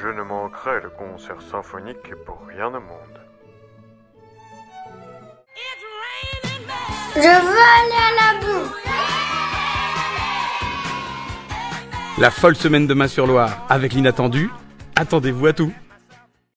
Je ne manquerai le concert symphonique pour rien au monde. Je veux aller à la boue. La folle semaine de Main-sur-Loire avec l'inattendu. Attendez-vous à tout.